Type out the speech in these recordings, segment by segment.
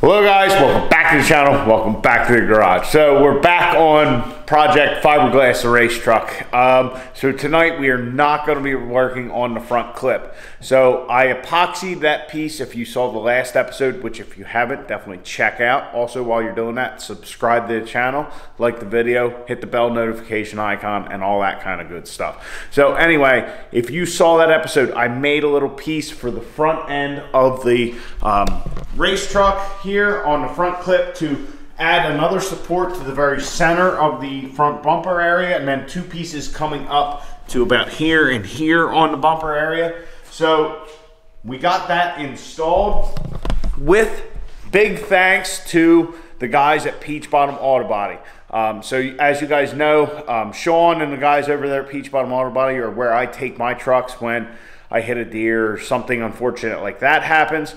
Hello guys, welcome back to the channel, welcome back to the garage. So we're back on Project Fiberglass race truck. Um, so tonight we are not going to be working on the front clip. So I epoxied that piece if you saw the last episode, which if you haven't, definitely check out. Also while you're doing that, subscribe to the channel, like the video, hit the bell notification icon and all that kind of good stuff. So anyway, if you saw that episode, I made a little piece for the front end of the um, race truck here on the front clip to add another support to the very center of the front bumper area and then two pieces coming up to about here and here on the bumper area. So we got that installed with big thanks to the guys at Peach Bottom Auto Body. Um, so as you guys know, um, Sean and the guys over there at Peach Bottom Auto Body are where I take my trucks when I hit a deer or something unfortunate like that happens.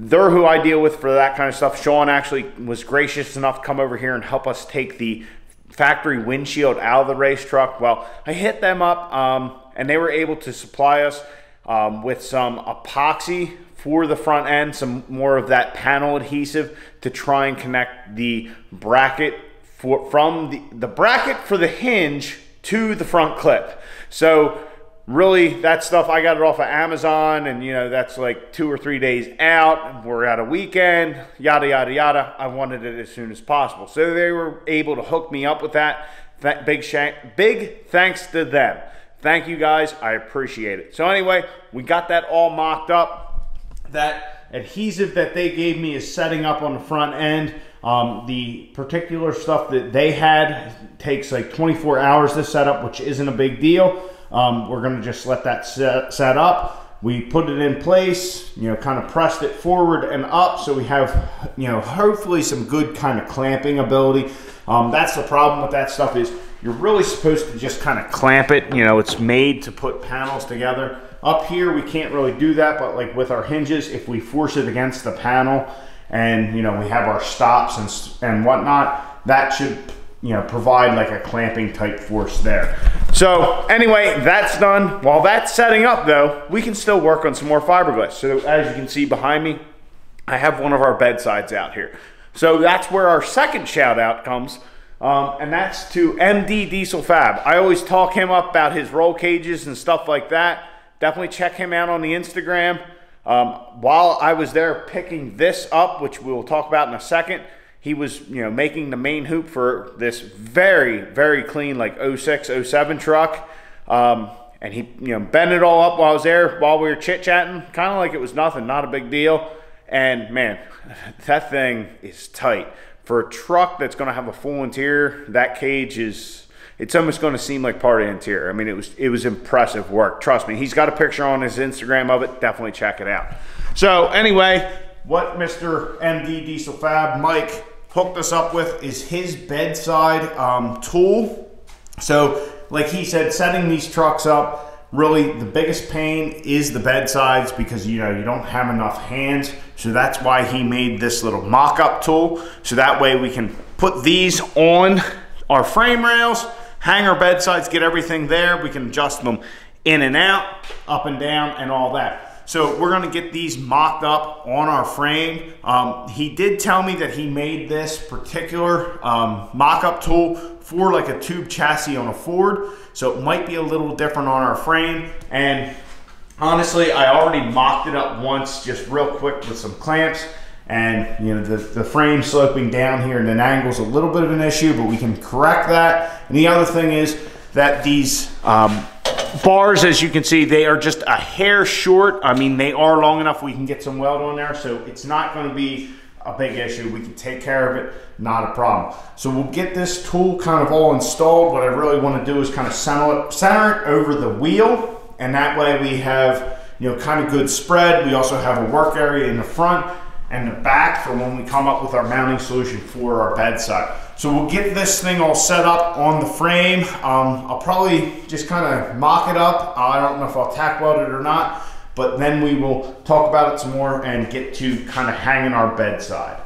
They're who I deal with for that kind of stuff. Sean actually was gracious enough to come over here and help us take the factory windshield out of the race truck. Well, I hit them up um, and they were able to supply us um, with some epoxy for the front end, some more of that panel adhesive to try and connect the bracket for, from the, the bracket for the hinge to the front clip. So really that stuff i got it off of amazon and you know that's like two or three days out. We're at a weekend yada yada yada. I wanted it as soon as possible. So they were able to hook me up with that. Th big shank big thanks to them. Thank you guys. I appreciate it. So anyway we got that all mocked up. That adhesive that they gave me is setting up on the front end. Um, the particular stuff that they had takes like 24 hours to set up which isn't a big deal um, we're gonna just let that set, set up. We put it in place, you know, kind of pressed it forward and up so we have, you know, hopefully some good kind of clamping ability. Um, that's the problem with that stuff is you're really supposed to just kind of clamp it. You know, it's made to put panels together. Up here, we can't really do that, but like with our hinges, if we force it against the panel and, you know, we have our stops and, and whatnot, that should you know, provide like a clamping type force there. So anyway, that's done. While that's setting up though, we can still work on some more fiberglass. So as you can see behind me, I have one of our bedsides out here. So that's where our second shout out comes. Um, and that's to MD Diesel Fab. I always talk him up about his roll cages and stuff like that. Definitely check him out on the Instagram. Um, while I was there picking this up, which we will talk about in a second, he was you know making the main hoop for this very very clean like 06 07 truck um, and he you know bent it all up while I was there while we were chit chatting kind of like it was nothing not a big deal and man that thing is tight for a truck that's going to have a full interior that cage is it's almost going to seem like part of the interior. I mean, it was it was impressive work. Trust me. He's got a picture on his Instagram of it. Definitely check it out. So anyway, what Mr. MD Diesel Fab Mike hooked us up with is his bedside um, tool. So like he said, setting these trucks up, really the biggest pain is the bedsides because you know you don't have enough hands. So that's why he made this little mock-up tool. So that way we can put these on our frame rails, hang our bedsides, get everything there. We can adjust them in and out, up and down, and all that. So we're gonna get these mocked up on our frame. Um, he did tell me that he made this particular um, mock-up tool for like a tube chassis on a Ford. So it might be a little different on our frame. And honestly, I already mocked it up once just real quick with some clamps and you know the, the frame sloping down here and an angle is a little bit of an issue but we can correct that and the other thing is that these um, bars, as you can see, they are just a hair short. I mean, they are long enough we can get some weld on there, so it's not going to be a big issue. We can take care of it, not a problem. So we'll get this tool kind of all installed. What I really want to do is kind of center it, center it over the wheel, and that way we have, you know, kind of good spread. We also have a work area in the front and the back for when we come up with our mounting solution for our bedside. So we'll get this thing all set up on the frame. Um, I'll probably just kind of mock it up. I don't know if I'll tack weld it or not, but then we will talk about it some more and get to kind of hanging our bedside.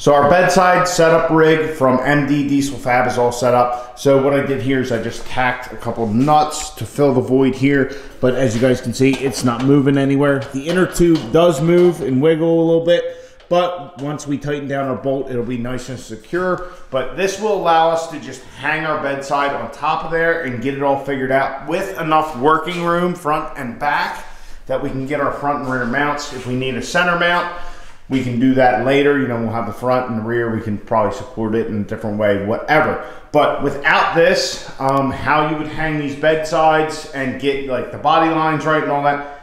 So our bedside setup rig from MD Diesel Fab is all set up. So what I did here is I just tacked a couple nuts to fill the void here. But as you guys can see, it's not moving anywhere. The inner tube does move and wiggle a little bit. But once we tighten down our bolt, it'll be nice and secure. But this will allow us to just hang our bedside on top of there and get it all figured out with enough working room front and back that we can get our front and rear mounts. If we need a center mount, we can do that later. You know, we'll have the front and the rear. We can probably support it in a different way, whatever. But without this, um, how you would hang these bedsides and get like the body lines right and all that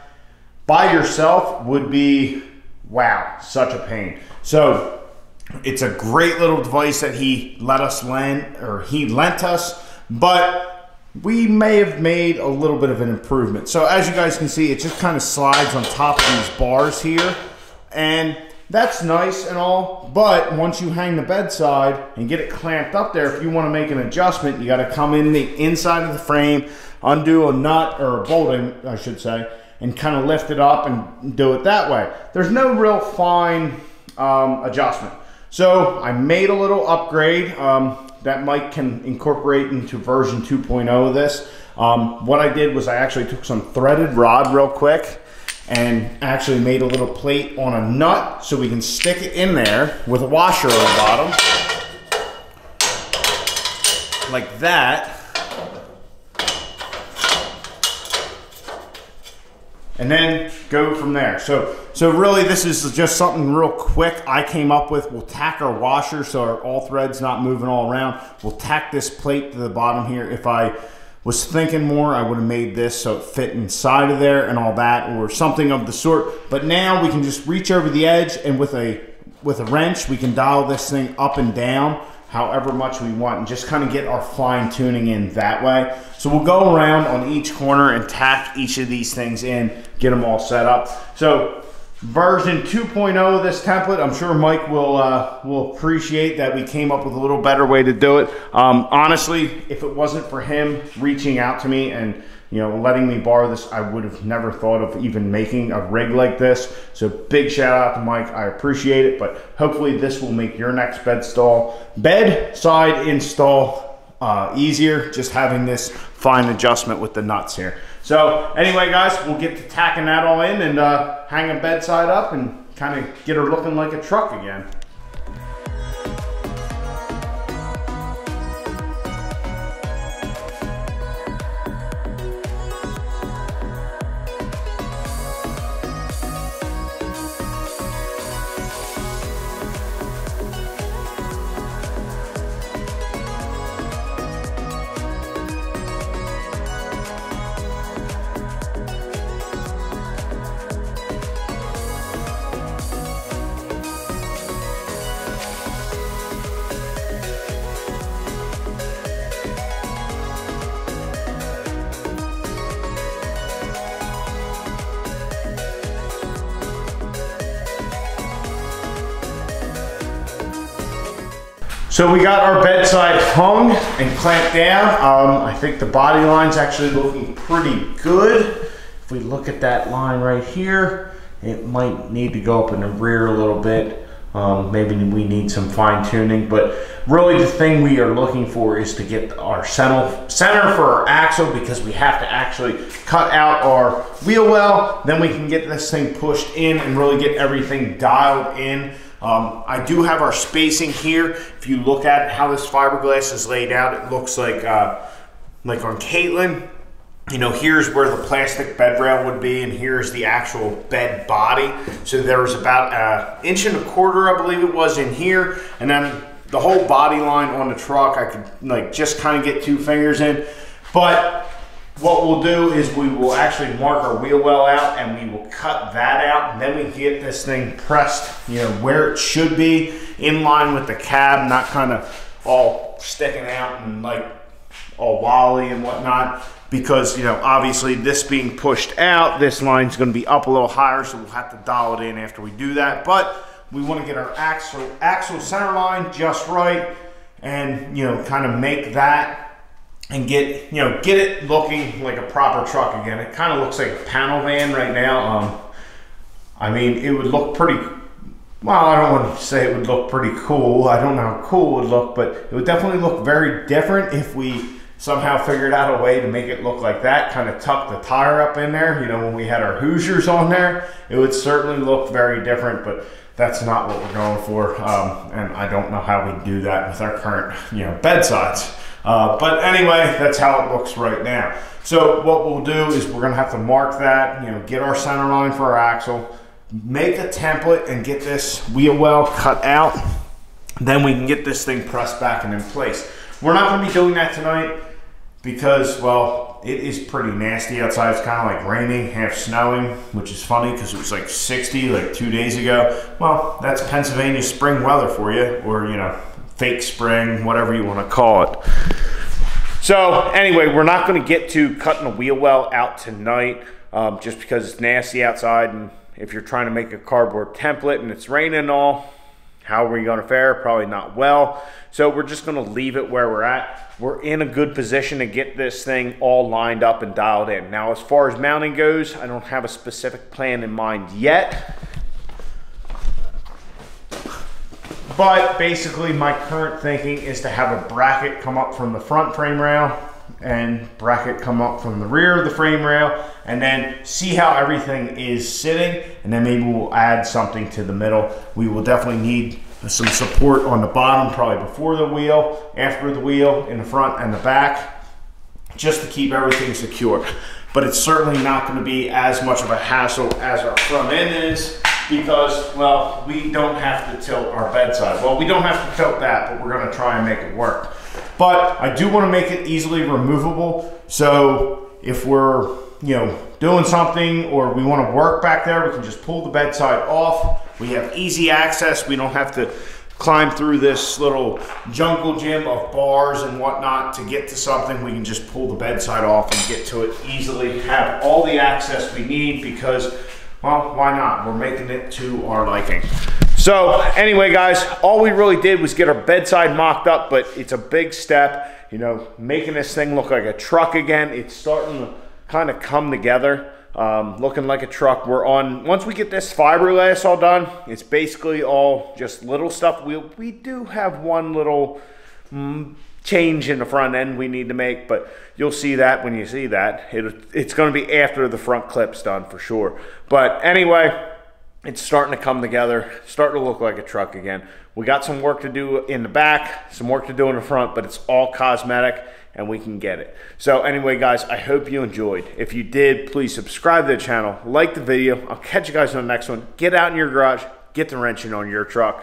by yourself would be, wow, such a pain. So it's a great little device that he let us lend, or he lent us, but we may have made a little bit of an improvement. So as you guys can see, it just kind of slides on top of these bars here. And that's nice and all, but once you hang the bedside and get it clamped up there, if you want to make an adjustment, you got to come in the inside of the frame, undo a nut or a bolting, I should say, and kind of lift it up and do it that way. There's no real fine um, adjustment. So I made a little upgrade um, that Mike can incorporate into version 2.0 of this. Um, what I did was I actually took some threaded rod real quick and actually made a little plate on a nut so we can stick it in there with a washer on the bottom. Like that. And then go from there. So so really this is just something real quick I came up with. We'll tack our washer so our all threads not moving all around. We'll tack this plate to the bottom here. If I was thinking more, I would have made this so it fit inside of there and all that or something of the sort. But now we can just reach over the edge and with a with a wrench, we can dial this thing up and down however much we want and just kind of get our fine tuning in that way. So we'll go around on each corner and tack each of these things in, get them all set up. So version 2.0 of this template. I'm sure Mike will uh, will appreciate that we came up with a little better way to do it. Um, honestly, if it wasn't for him reaching out to me and you know letting me borrow this, I would have never thought of even making a rig like this. So big shout out to Mike. I appreciate it, but hopefully this will make your next bed stall bed side install uh, easier just having this fine adjustment with the nuts here. So anyway, guys, we'll get to tacking that all in and uh, hang a bedside up and kind of get her looking like a truck again. So we got our bedside hung and clamped down. Um, I think the body line's actually looking pretty good. If we look at that line right here, it might need to go up in the rear a little bit. Um, maybe we need some fine tuning, but really the thing we are looking for is to get our center, center for our axle because we have to actually cut out our wheel well. Then we can get this thing pushed in and really get everything dialed in. Um, I do have our spacing here. If you look at how this fiberglass is laid out, it looks like uh, like on Caitlin, you know, here's where the plastic bed rail would be, and here's the actual bed body. So there was about an inch and a quarter, I believe it was, in here, and then the whole body line on the truck, I could like just kind of get two fingers in. But what we'll do is we will actually mark our wheel well out and we will cut that out. And then we get this thing pressed you know where it should be in line with the cab not kind of all sticking out and like all wally and whatnot. Because you know obviously this being pushed out this line's going to be up a little higher so we'll have to dial it in after we do that. But we want to get our axle axle center line just right and you know kind of make that and get you know get it looking like a proper truck again. It kind of looks like a panel van right now. Um, I mean, it would look pretty well, I don't want to say it would look pretty cool. I don't know how cool it would look, but it would definitely look very different if we somehow figured out a way to make it look like that, kind of tuck the tire up in there. You know, when we had our Hoosiers on there, it would certainly look very different, but that's not what we're going for. Um, and I don't know how we do that with our current, you know, bedsides. Uh, but anyway, that's how it looks right now. So what we'll do is we're gonna have to mark that, you know, get our center line for our axle, make a template and get this wheel well cut out. Then we can get this thing pressed back and in place. We're not gonna be doing that tonight because, well, it is pretty nasty outside. It's kind of like raining, half snowing, which is funny because it was like 60 like two days ago. Well, that's Pennsylvania spring weather for you, or, you know, fake spring, whatever you want to call it. So anyway, we're not going to get to cutting a wheel well out tonight um, just because it's nasty outside and if you're trying to make a cardboard template and it's raining and all, how are we going to fare? Probably not well. So we're just going to leave it where we're at. We're in a good position to get this thing all lined up and dialed in. Now, as far as mounting goes, I don't have a specific plan in mind yet. But basically, my current thinking is to have a bracket come up from the front frame rail and bracket come up from the rear of the frame rail and then see how everything is sitting and then maybe we'll add something to the middle. We will definitely need some support on the bottom probably before the wheel, after the wheel, in the front and the back just to keep everything secure. But it's certainly not going to be as much of a hassle as our front end is because, well, we don't have to tilt our bedside. Well, we don't have to tilt that, but we're going to try and make it work. But I do want to make it easily removable. So if we're, you know, doing something or we want to work back there, we can just pull the bedside off. We have easy access. We don't have to climb through this little jungle gym of bars and whatnot to get to something. We can just pull the bedside off and get to it easily, have all the access we need because, well, why not? We're making it to our liking. So anyway, guys, all we really did was get our bedside mocked up, but it's a big step, you know, making this thing look like a truck again. It's starting to kind of come together, um, looking like a truck. We're on, once we get this fiberglass all done, it's basically all just little stuff. We, we do have one little mm, change in the front end we need to make, but you'll see that when you see that. It, it's going to be after the front clip's done for sure. But anyway, it's starting to come together, starting to look like a truck again. We got some work to do in the back, some work to do in the front, but it's all cosmetic and we can get it. So anyway, guys, I hope you enjoyed. If you did, please subscribe to the channel, like the video. I'll catch you guys on the next one. Get out in your garage, get the wrenching on your truck.